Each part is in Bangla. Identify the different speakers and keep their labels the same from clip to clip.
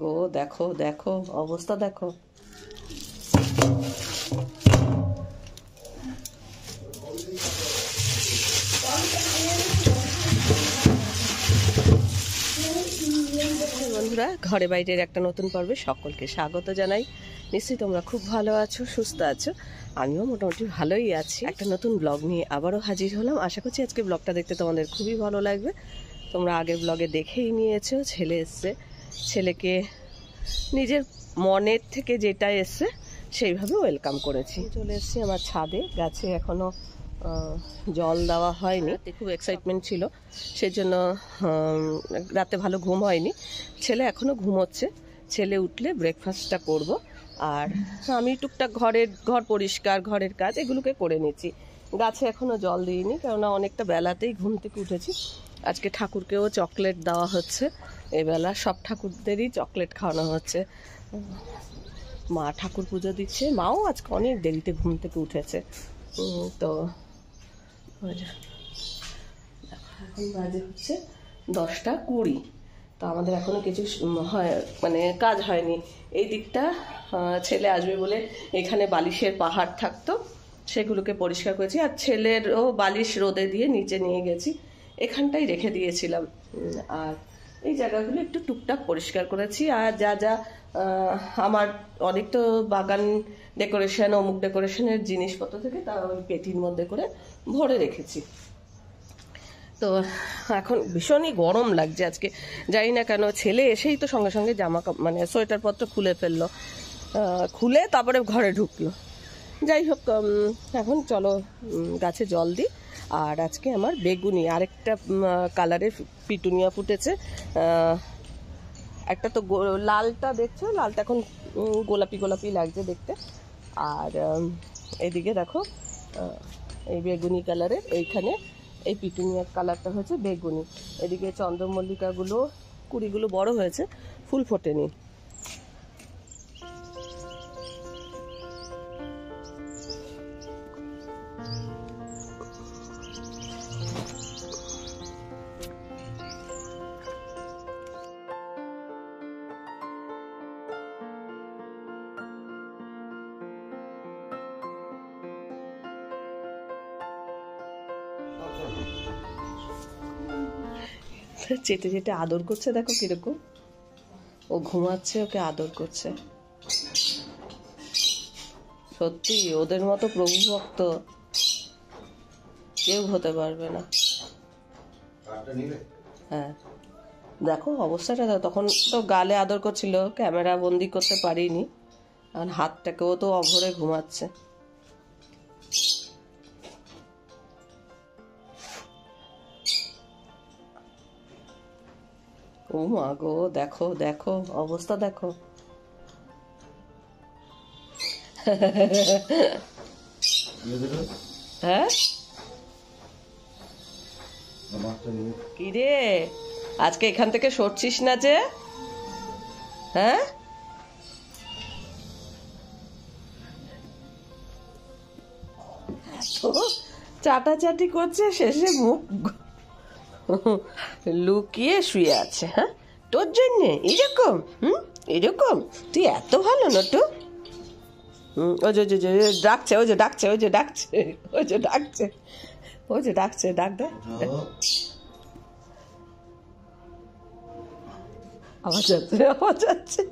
Speaker 1: গো, দেখো দেখো, অবস্থা দেখো। বন্ধুরা, ঘরে বাইরের একটা নতুন পর্বে সকলকে স্বাগত জানাই। নিশ্চয়ই তোমরা খুব ভালো আছো, সুস্থ আছো। আমিও মোটামুটি ভালোই আছি। একটা নতুন ব্লগ নিয়ে আবারও হাজির হলাম। আশা করছি আজকে ব্লগটা দেখতে তোমাদের খুবই ভালো লাগবে। তোমরা আগের ব্লগে দেখেই নিয়েছো, ছেলে এসছে। ছেলেকে নিজের মনের থেকে যেটা এসছে সেইভাবে ওয়েলকাম করেছি। চলে এসেছি আমার ছাদে। গাছে এখনও জল দেওয়া হয়নি। খুব এক্সাইটমেন্ট ছিল। সেই জন্য রাতে ভালো ঘুম হয়নি। ছেলে এখনও ঘুমোচ্ছে। ছেলে উঠলে ব্রেকফাস্টটা করব। আর আমি টুকটাক ঘরের ঘর পরিষ্কার ঘরের কাজ এগুলোকে করে নিচ্ছি। গাছে এখনও জল দিইনি কেননা অনেকটা বেলাতেই ঘুম থেকে উঠেছি। আজকে ঠাকুরকেও চকলেট দেওয়া হচ্ছে। এবেলা সব ঠাকুরদেরই চকলেট খাওয়ানো হচ্ছে। মা ঠাকুর পুজো দিচ্ছে। মাও আজকে অনেক দেরিতে ঘুম থেকে উঠেছে। তো এখন বাজে হচ্ছে দশটা কুড়ি। তো আমাদের এখনও কিছু হয় মানে কাজ হয়নি। এই দিকটা ছেলে আসবে বলে এখানে বালিশের পাহাড় থাকতো। সেগুলোকে পরিষ্কার করেছি। আর ছেলেরও বালিশ রোদে দিয়ে নিচে নিয়ে গেছি। এখানটাই রেখে দিয়েছিলাম। আর এই জায়গাগুলো একটু টুকটাক পরিষ্কার করেছি। আর যা যা আমার অনেক তো বাগান ডেকোরেশন অমুক ডেকোরেশনের জিনিসপত্র থেকে তা ওই পেটির মধ্যে করে ভরে রেখেছি। তো এখন ভীষণই গরম লাগছে আজকে। জানি না কেন, ছেলে এসেই তো সঙ্গে সঙ্গে জামা মানে সোয়েটার পত্র খুলে ফেলল। খুলে তারপরে ঘরে ঢুকলো। যাই হোক এখন চলো গাছে জল দিই। আর আজকে আমার বেগুনি, আরেকটা কালারের পিটুনিয়া ফুটেছে। একটা তো লালটা দেখছ? লালটা এখন গোলাপি গোলাপি লাগছে দেখতে। আর এদিকে দেখো এই বেগুনি কালারের এইখানে এই পিটুনিয়ার কালারটা হয়েছে বেগুনি। এদিকে চন্দ্রমল্লিকাগুলো, কুড়িগুলো বড় হয়েছে, ফুল ফোটেনি। চেটে চেটে আদর করছে দেখো কীরকম। ও ঘুমাচ্ছে ওকে আদর করছে। সত্যি ওদের মতো প্রভু ভক্ত কেউ হতে পারবে না। হ্যাঁ। দেখো অবস্থাটা তখন তো গালে আদর করছিল ক্যামেরা বন্দি করতে পারিনি। আর হাতটাকেও তো অভরে ঘুমাচ্ছে। ও গো দেখো দেখো, অবস্থা দেখো। হ্যাঁ? কি রে? আজকে এখান থেকে সরছিস না যে? হ্যাঁ? চাটাচাটি করছে, শেষে মুখ লুকিয়ে শুয়ে আছে হ্যাঁ? তোর জন্যে এরকম হুম? এরকম। তুই এত ভালো নটু। ওই যে যে, ডাকছে ওই যে ডাকছে ওই যে ডাকছে ওই যে ডাকছে ওই যে ডাকছে ডাক দে। আওয়াজ যাচ্ছে আওয়াজ যাচ্ছে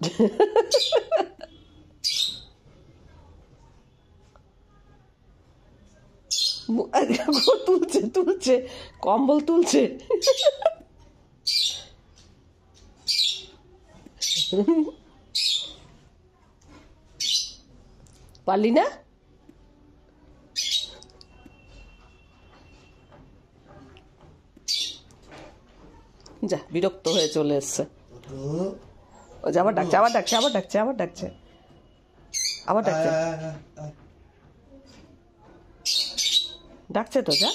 Speaker 1: মু- আরে, ও তুলছে তুলছে, কম্বল তুলছে। পারলি না? যা, বিরক্ত হয়ে চলে এসছে। ও যে আবার ডাকছে আবার ডাকছে আবার ডাকছে। আবার ডাকছে। আবার ডাকছে ডাকছে তো যা।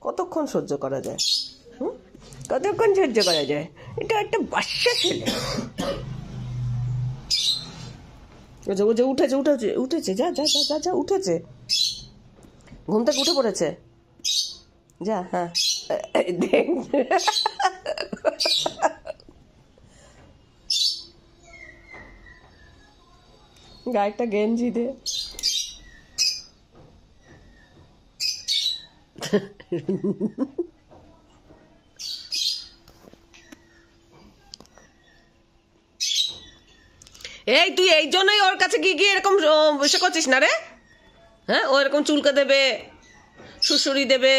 Speaker 1: কতক্ষণ সহ্য করা যায়? হুম? কতক্ষণ সহ্য করা যায়? এটা একটা বাচ্চা ছেলে। যে ও যে উঠেছে উঠেছে উঠেছে যা যা যা যা যা উঠেছে। ঘুম থেকে উঠে পড়েছে? যা হ্যাঁ। দেখ। গায়ে একটা গেঞ্জি দে। এই, তুই এই জন্যই ওর কাছে গিয়ে গিয়ে এরকম বসে করছিস না রে? হ্যাঁ ও এরকম চুলকে দেবে সুসুরি দেবে।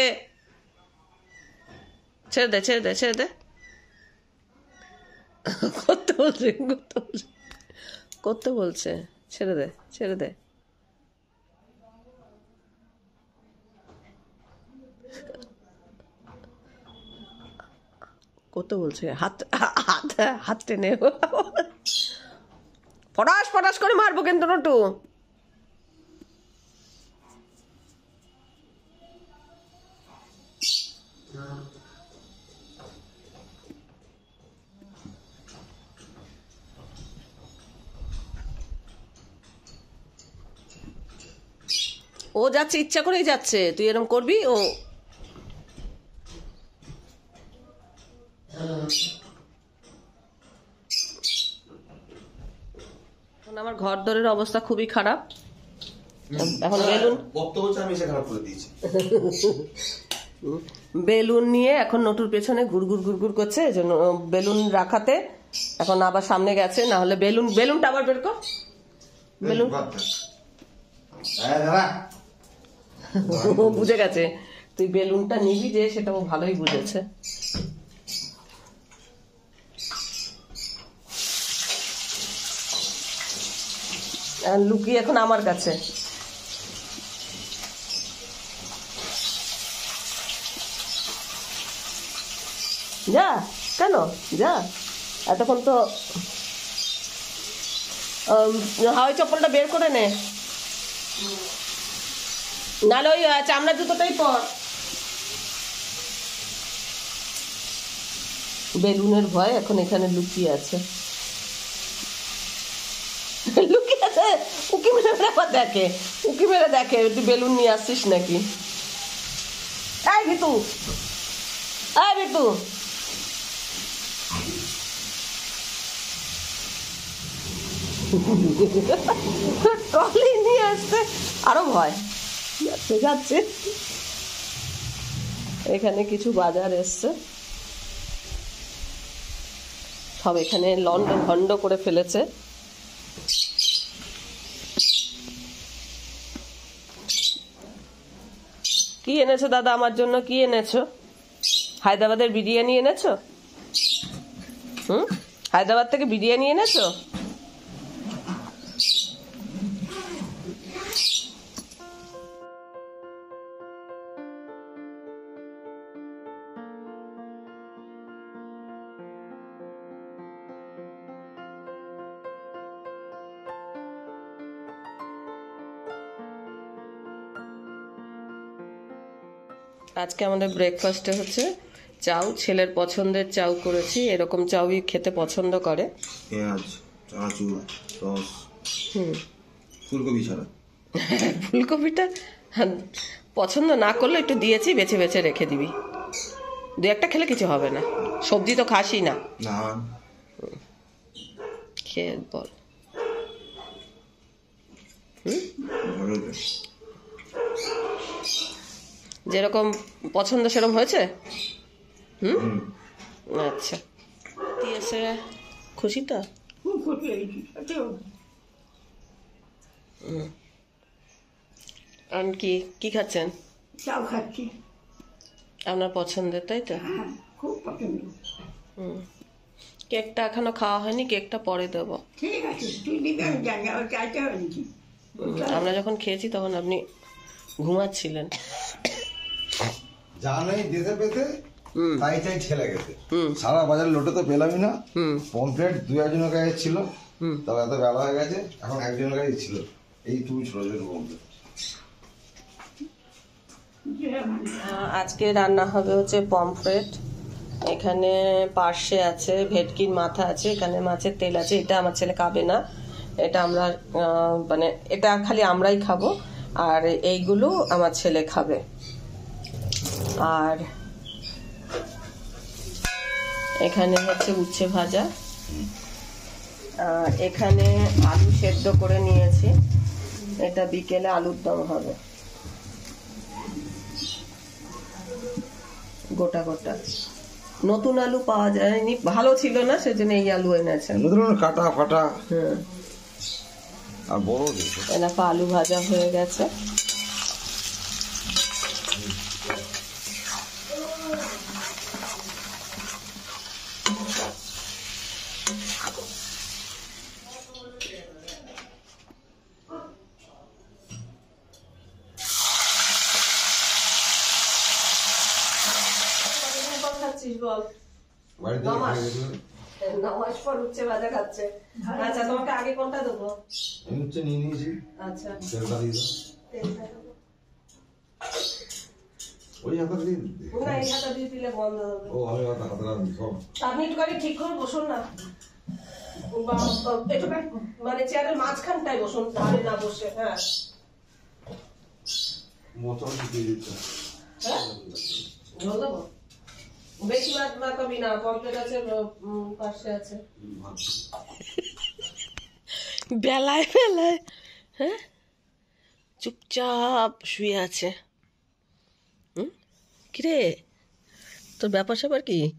Speaker 1: ছেড়ে দে ছেড়ে দে ছেড়ে দে। করতে বলছে করতে বলছে করতে বলছে? ছেড়ে দে ছেড়ে দে। কত বলছে? হাত হাত হাত টেনে। ফটাস ফটাস করে মারবো কিন্তু নটু? ও যাচ্ছে ইচ্ছা করেই যাচ্ছে। তুই এরকম করবি ও এখন আমার ঘর দরের অবস্থা খুবই খারাপ। এখন বেলুন বেলুন নিয়ে এখন নটুর পেছনে ঘুরঘুর ঘুরঘুর করছে এই জন্য বেলুন রাখাতে এখন আবার সামনে গেছে না হলে বেলুন বেলুনটা আবার বের কর। বেলুন ও বুঝে গেছে। তুই বেলুনটা নিবি যে সেটা ও ভালোই বুঝেছে। লুকিয়ে এখন আমার কাছে। যা কেন? যা। এতক্ষণ তো হাওয়াই চপ্পলটা বের করে নে। নাহলে ওই আহ, চামড়ার জুতোটাই পর। বেলুনের ভয় এখন এখানে লুকিয়ে আছে। লুকিয়ে আছে? উকি মেরে আবার দেখে। উকি মেরে দেখে তুই বেলুন নিয়ে আসছিস নাকি? এই ভিতু এই ভিতু ট্রলি নিয়ে আসতে আরও ভয়। যাচ্ছে যাচ্ছে। এখানে কিছু বাজার এসছে। সব এখানে লন্ড ভন্ড করে ফেলেছে। কি এনেছো দাদা আমার জন্য? কি এনেছো? হায়দ্রাবাদের বিরিয়ানি এনেছো? হুম? হায়দ্রাবাদ থেকে বিরিয়ানি এনেছো? আজকে আমাদের ব্রেকফাস্টে হচ্ছে চাউ ছেলের পছন্দের চাউ করেছি। এরকম চাউই খেতে পছন্দ করে।
Speaker 2: পেঁয়াজ চানাচুর রস
Speaker 1: হুম।
Speaker 2: ফুলকপি ছাড়া।
Speaker 1: ফুলকপিটা পছন্দ না করলে একটু দিয়েছি বেছে বেছে রেখে দিবি। দু একটা খেলে কিছু হবে না। সবজি তো খাসই না। খেয়ে বল।
Speaker 2: লাগে।
Speaker 1: যেরকম পছন্দ সেরকম হয়েছে?
Speaker 2: হুম।
Speaker 1: আচ্ছা। দিয়েছে খুশি তো? হুম। আর কি কি খাচ্ছেন?
Speaker 3: চাও খাচ্ছি।
Speaker 1: আপনার পছন্দের তাই তো?
Speaker 3: হ্যাঁ খুব পছন্দ।
Speaker 1: হুম। কেকটা এখনও খাওয়া হয়নি কেকটা পরে দেবো।
Speaker 3: ঠিক আছে তুই দিবি আমি জানি আমার চাইতে হয়নি
Speaker 1: আমরা যখন খেয়েছি তখন আপনি ঘুমাচ্ছিলেন।
Speaker 4: যা নেই দিতে পেতে
Speaker 1: হুম।
Speaker 4: তাই তাই ঠেলে গেছে।
Speaker 1: হুম।
Speaker 4: সারা বাজার লোটে তো পেলামই না।
Speaker 1: হুম।
Speaker 4: পমপ্লেট দু একজনের কাছে ছিল।
Speaker 1: হুম।
Speaker 4: তবে এত বেলা হয়ে গেছে এখন একজনের কাছে ছিল। এই তুমি ছোট ছোট
Speaker 1: আজকে রান্না হবে হচ্ছে পমফ্রেট। এখানে পার্শে আছে ভেটকির মাথা আছে এখানে মাছের তেল আছে এটা আমার ছেলে খাবে না। এটা আমরা মানে এটা খালি আমরাই খাব আর এইগুলো আমার ছেলে খাবে। আর এখানে হচ্ছে উচ্ছে ভাজা। এখানে আলু সেদ্ধ করে নিয়েছি। এটা বিকেলে আলুর দম হবে। গোটা গোটা। নতুন আলু পাওয়া যায়নি। ভালো ছিল না সেজন্য এই আলু
Speaker 4: নতুন কাটা ফাটা।
Speaker 1: হুম।
Speaker 4: আর বড় দিয়েছে।
Speaker 1: আলু ভাজা হয়ে গেছে
Speaker 4: বাড়িতে
Speaker 1: নমাস।
Speaker 4: খেয়ে গেছিল।
Speaker 1: নামাজ পর উচ্ছে খাচ্ছে আচ্ছা তোমাকে আগে কোনটা দেবো?
Speaker 4: আমি হচ্ছে নিয়ে নিয়েছি।
Speaker 1: আচ্ছা।
Speaker 4: তেলটা দিয়ে দাও। ওই হাতে দিয়ে
Speaker 1: না এই হাতা দিয়ে দিলে বন্ধ হবে।
Speaker 4: ও আমি হাতে হাতে সব।
Speaker 1: আপনি একটুখানি ঠিক করে বসুন না। বা- বা- মানে চেয়ারের মাঝখানটায় বসুন ধারে না বসে হ্যাঁ।
Speaker 4: মশলা দিয়ে দিতে।
Speaker 1: হ্যাঁ? দেবো। বেশি মাছ মাখাবি না কমপ্লেট আছে পাশে আছে। বেলায় বেলায় হ্যাঁ? চুপচাপ শুয়ে আছে। হুম? কিরে? তোর ব্যাপার স্যাপার কি?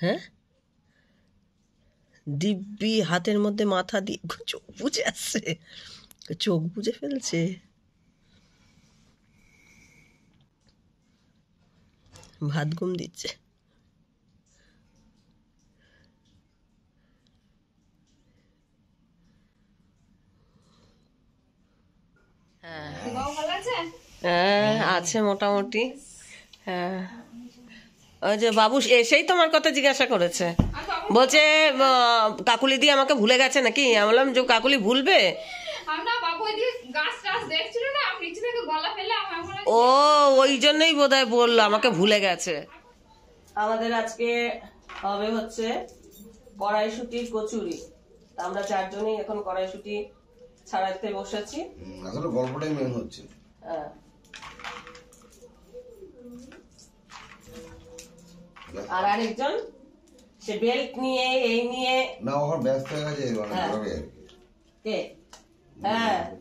Speaker 1: হ্যাঁ? দিব্যি হাতের মধ্যে মাথা দিয়ে চোখ বুঝে আসছে। চোখ বুঝে ফেলছে। ভাত ঘুম দিচ্ছে। হ্যাঁ। আছে? মোটামুটি। হ্যাঁ। ওই যে বাবু এসেই তোমার কথা জিজ্ঞাসা করেছে। বলছে কাকুলি দিয়ে আমাকে ভুলে গেছে নাকি? আমি বললাম যে কাকুলি ভুলবে?
Speaker 5: আমরা বাবু ওইদিকে গাছ টাছ দেখছিল না আমি নিচে থেকে গলা ফেলে আমার হয়
Speaker 1: ও ওই জন্যই বোধহয় বলল আমাকে ভুলে গেছে। আমাদের আজকে হবে হচ্ছে কড়াইশুটির কচুরি। আমরা চারজনই এখন কড়াইশুটি ছাড়াতে বসেছি।
Speaker 4: আসলে গল্পটাই মেন হচ্ছে।
Speaker 1: হ্যাঁ। আর আরেকজন সে বেল্ট নিয়ে এই নিয়ে।
Speaker 4: না ওখানে ব্যস্ত হয়ে গেছে মানে
Speaker 1: হ্যাঁ।
Speaker 4: এভাবে কে?
Speaker 1: হ্যাঁ।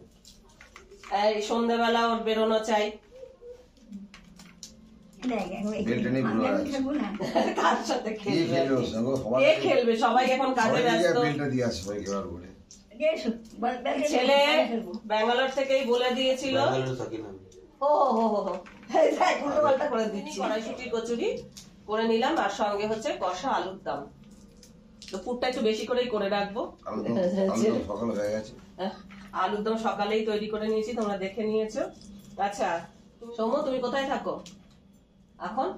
Speaker 1: এই সন্ধ্যেবেলা ওর বেরোনো চাই। খেলবে
Speaker 4: ওর? সবাই-
Speaker 1: এখন কাজে ব্যস্ত। ছেলে ব্যাঙ্গালোর থেকেই বলে দিয়েছিল। ও হো হো হো এই দেখ, উল্টোপাল্টা করে দিচ্ছি। কড়াইশুটির কচুরি করে নিলাম আর সঙ্গে হচ্ছে কষা আলুর দাম। তো পুরটা একটু বেশি করেই করে রাখব।
Speaker 4: গেছে।
Speaker 1: আহ, আলুর দম সকালেই তৈরি করে নিয়েছি তোমরা দেখে নিয়েছো। আচ্ছা সৌম তুমি কোথায় থাকো? এখন?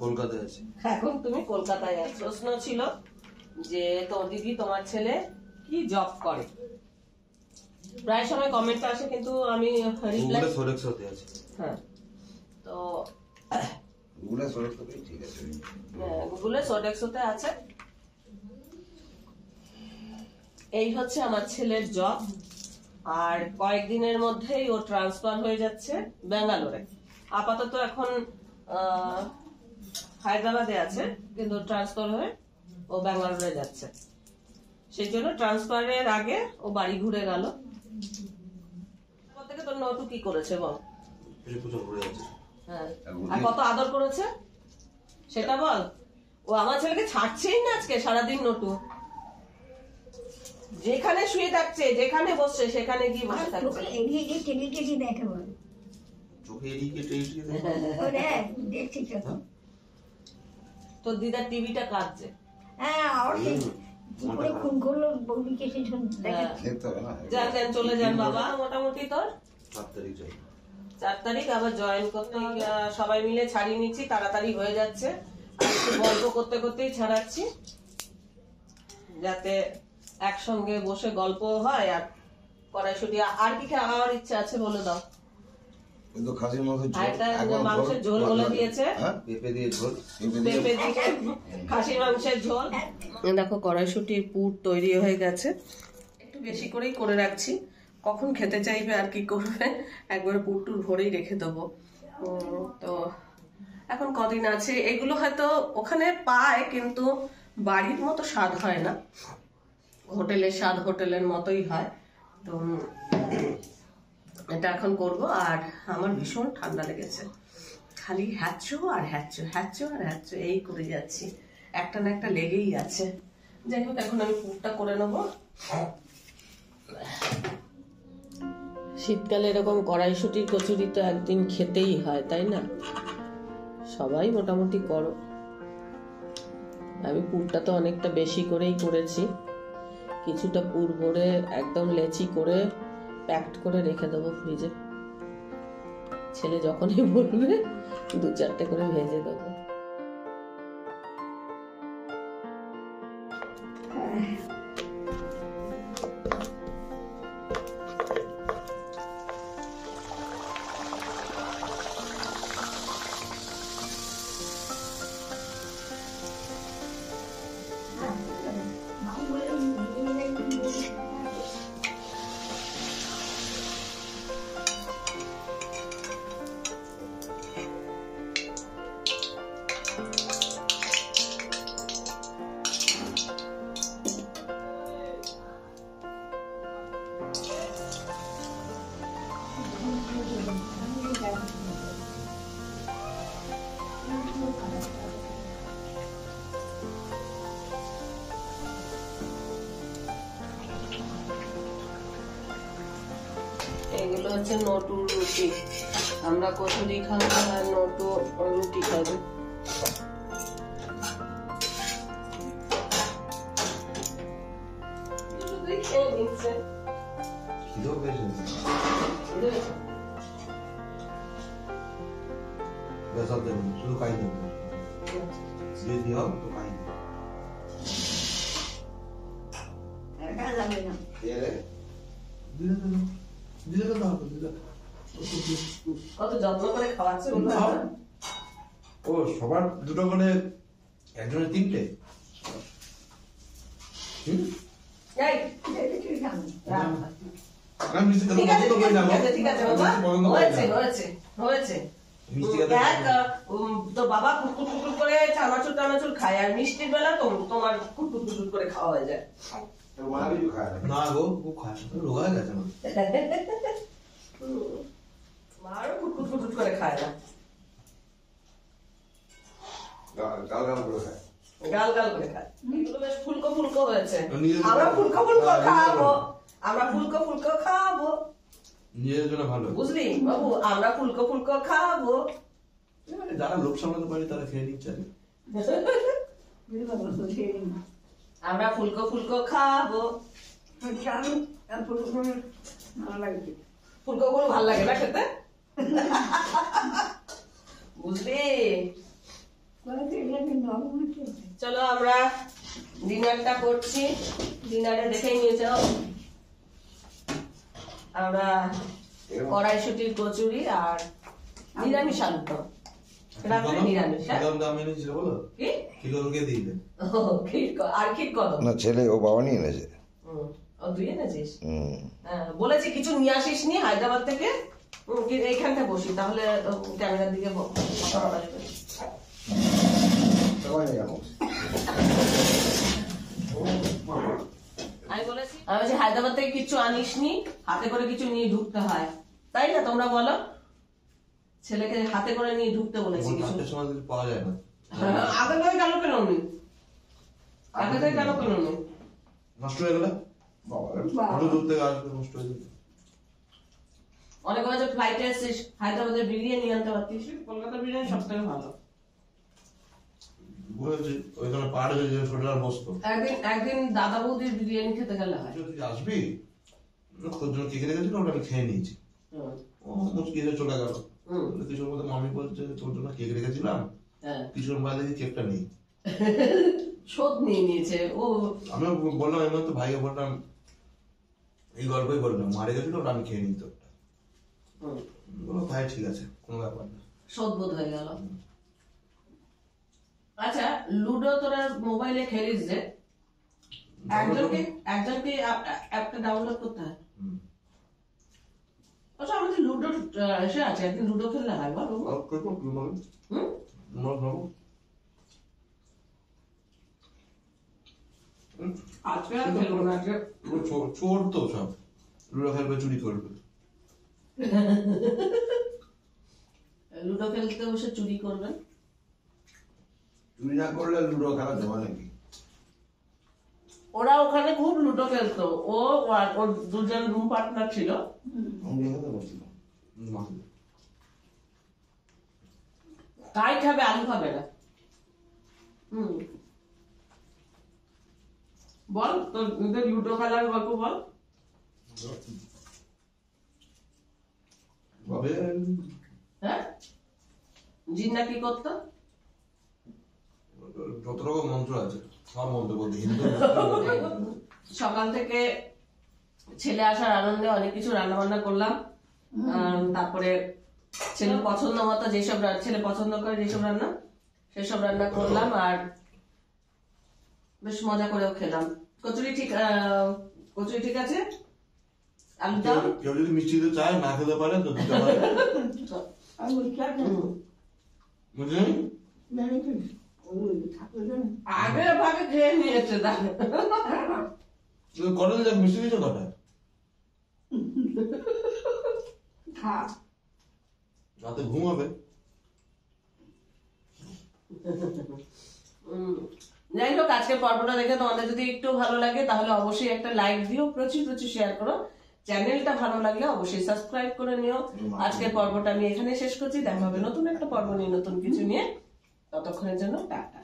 Speaker 2: কলকাতায় আছে।
Speaker 1: এখন তুমি কলকাতায় আছো। প্রশ্ন ছিল যে তোর দিদি তোমার ছেলে কি জব করে? প্রায় সময় কমেন্ট আসে কিন্তু আমি রিপ্লাই
Speaker 2: গুগলে হতে আছে।
Speaker 1: হ্যাঁ। তো
Speaker 4: গুগলে সরক তো ঠিক আছে।
Speaker 1: গুগলে এই হচ্ছে আমার ছেলের জব আর কয়েকদিনের মধ্যেই ও ট্রান্সফার হয়ে যাচ্ছে ব্যাঙ্গালোরে আপাতত এখন হায়দ্রাবাদে আছে কিন্তু ট্রান্সফার হয়ে ও ব্যাঙ্গালোরে যাচ্ছে। সেই জন্য ট্রান্সফারের আগে ও বাড়ি ঘুরে গেল। থেকে তোর নটু কি করেছে বল?
Speaker 2: কিছু পুজো ঘুরে আছে
Speaker 1: হ্যাঁ। আর কত আদর করেছে? সেটা বল। ও আমার ছেলেকে ছাড়ছেই না আজকে সারাদিন নটু। যেখানে শুয়ে থাকছে যেখানে বসছে সেখানে গিয়ে বসে থাকছে।
Speaker 3: তোকে গিয়ে টেনে টেনে দেখে বল।
Speaker 2: চোখে এদিকে টেরিয়ে
Speaker 3: ও দেখছি তো।
Speaker 1: তোর দিদার টিভিটা কাঁদছে।
Speaker 3: হ্যাঁ, আর সেই কি করে খুন করল বৌদিকে সেই জন্য দেখে
Speaker 1: হ্যাঁ।
Speaker 4: দেখতে হবে না
Speaker 1: যান যান চলে যান বাবা মোটামুটি তোর?
Speaker 2: সাত তারিখ যাই
Speaker 1: চার তারিখ আবার জয়েন করতে সবাই মিলে ছাড়িয়ে নিচ্ছি তাড়াতাড়ি হয়ে যাচ্ছে। গল্প করতে করতেই ছাড়াচ্ছি। যাতে একসঙ্গে বসে গল্প হয় আর কড়াইশুটি। আর কি খাওয়ার ইচ্ছা আছে বলে দাও।
Speaker 4: কিন্তু খাসির মাংস ঝোল
Speaker 1: মাংসের ঝোল বলে দিয়েছে।
Speaker 4: হ্যাঁ
Speaker 2: পেঁপে দিয়ে ঝোল
Speaker 4: পেঁপে দিয়ে
Speaker 1: খাসির মাংসের ঝোল। দেখো কড়াইশুটির পুর তৈরি হয়ে গেছে। একটু বেশি করেই করে রাখছি। কখন খেতে চাইবে আর কি করবে? একবারে পুটুর ভরেই রেখে দেবো। উম, তো এখন কদিন আছে? এগুলো হয়তো ওখানে পায় কিন্তু বাড়ির মতো স্বাদ হয় না। হোটেলের স্বাদ হোটেলের মতোই হয়। তো এটা এখন করব, আর আমার ভীষণ ঠান্ডা লেগেছে। খালি হ্যাচো আর হ্যাচো হ্যাচো আর হ্যাচো, এই করে যাচ্ছি। একটা না একটা লেগেই আছে। যাই হোক, এখন আমি পুরটা করে নেব। শীতকালে এরকম কড়াইশুটির কচুরি তো একদিন খেতেই হয়, তাই না? সবাই মোটামুটি করো। আমি পুরটা তো অনেকটা বেশি করেই করেছি। কিছুটা পুর ভরে একদম লেচি করে প্যাকড করে রেখে দেবো ফ্রিজে ছেলে যখনই বলবে দু চারটে করে ভেজে দেবো। হচ্ছে নটু রুটি। আমরা কচুরি খাব? আর নটু রুটি খাব।
Speaker 4: শুধু খাই দিয়ে দিও তো খাই
Speaker 3: যাবে না।
Speaker 4: দিলে
Speaker 2: দিলে। না।
Speaker 1: কত যত্ন করে খাওয়াচ্ছে?
Speaker 2: ও সবার দুটো করে একজনের তিনটে? হুম?
Speaker 1: বাবা। কুকুর কুকুর করে চানাচুর টানাচুর খায় আর মিষ্টির বেলা তো তোমার কুকুর কুকুর করে খাওয়া হয়ে যায়।
Speaker 4: মা কিছু খায় না
Speaker 2: না গো খুব খায় রোগা গেছে আমার
Speaker 1: হুম। মারও কুকুর কুকুর করে খায় না
Speaker 4: গাল গাল গাল করে খায়
Speaker 1: গাল গাল করে খায় এগুলো বেশ ফুলকো ফুলকো হয়েছে আমরা ফুলকো ফুলকো খাব আমরা ফুলকো ফুলকো খাব
Speaker 2: নিজের জন্য ভালো
Speaker 1: বুঝলি বাবু আমরা ফুলকো ফুলকো খাব
Speaker 2: যারা লোক সামলাতে পারে তারা খেয়ে নিচ্ছে
Speaker 1: আমরা ফুলকো ফুলকো খাব। ফুলকো গুলো ভালো লাগে না খেতে? বুঝলি? চলো আমরা ডিনারটা করছি। ডিনারে দেখেই নিয়ে যাও। আমরা কড়াইশুটির কচুরি আর নিরামিষ আলু
Speaker 4: না ছেলে ও বাবা নিয়ে এনেছে।
Speaker 1: হ্যাঁ, বলেছি কিছু নিয়ে আসিস নি হায়দ্রাবাদ থেকে। এইখানটা বসি তাহলে ক্যামেরার দিকে। আমি বলেছি আমি বলছি হায়দ্রাবাদ থেকে কিছু আনিস নি হাতে করে কিছু নিয়ে ঢুকতে হয়। তাই না তোমরা বলো? ছেলেকে হাতে করে নিয়ে ঢুকতে বলেছি কিছু।
Speaker 2: পাওয়া যায় না।
Speaker 1: হ্যাঁ, আগে থেকে কেন কেন নি আগে থেকে কেন কেন নি
Speaker 2: নষ্ট হয়ে গেলে?
Speaker 1: অনেক হয়তো ফ্লাইটে এসেছিস হায়দ্রাবাদের বিরিয়ানি আনতে পারতিস? কলকাতার বিরিয়ানি সব থেকে ভালো। একদিন একদিন দাদা বৌদির বিরিয়ানি খেতে গেলে হয়।
Speaker 2: আসবি খেয়ে নিয়েছি। ও চলে গেল। কিছুর মধ্যে মামি বলছে তোর জন্য কেক রেখেছিলাম। কিছুর বাইরে কেকটা নেই।
Speaker 1: শোধ নিয়ে নিয়েছে। ও
Speaker 2: আমি বললাম এমন তো ভাইকে বললাম এই গল্পই বললাম মারে গেছিল ওটা আমি খেয়ে নিত বলো ভাই ঠিক আছে কোনো ব্যাপার না।
Speaker 1: শোধ বোধ হয়ে গেল। আচ্ছা লুডো তোরা মোবাইলে খেলিস যে? একজনকে একজনকে অ্যাপ- অ্যাপটা ডাউনলোড করতে হয়। আচ্ছা আমাদের লুডো এসে আছে একদিন লুডো খেললে হয় বল। হুম? আজকে
Speaker 2: চোর- তো সব। লুডো খেলবে চুরি করবে।
Speaker 1: লুডো খেলতে বসে চুরি করবেন
Speaker 4: চুরি না করলে লুডো খেলা দেওয়া নাকি?
Speaker 1: ওরা ওখানে খুব লুডো খেলতো। ও ওর দুজন রুম পার্টনার ছিল। কাই খাবে আলু খাবে না। হুম। বল তোর লুডো খেলার গল্প বল। হ্যাঁ? জিন্না কি করতো?
Speaker 2: যত রকম মন্ত্র আছে। সব মন্ত্র বলতে হিন্দু
Speaker 1: সকাল থেকে ছেলে আসার আনন্দে অনেক কিছু রান্না বান্না করলাম তারপরে ছেলে পছন্দ মতো যেসব ছেলে পছন্দ করে যেসব রান্না সেসব রান্না করলাম আর বেশ মজা করেও খেলাম। কচুরি ঠিক আহ, কচুরি ঠিক আছে? আলু
Speaker 2: কেউ- যদি মিষ্টি দিতে চায় না খেতে পারে তো দিতে পারে। বুঝলি?
Speaker 1: আগে ভাগে খেয়ে নিয়েছে
Speaker 2: করেন যাক মিষ্টি দিতে কটা? রাতে ঘুমাবে
Speaker 1: যাই হোক আজকের পর্বটা দেখে তোমাদের যদি একটু ভালো লাগে তাহলে অবশ্যই একটা লাইক দিও প্রচুর প্রচুর শেয়ার করো। চ্যানেলটা ভালো লাগলে অবশ্যই সাবস্ক্রাইব করে নিও। আজকের পর্বটা আমি এখানে শেষ করছি। দেখা হবে নতুন একটা পর্ব নিয়ে নতুন কিছু নিয়ে। ততক্ষণের জন্য টাটা।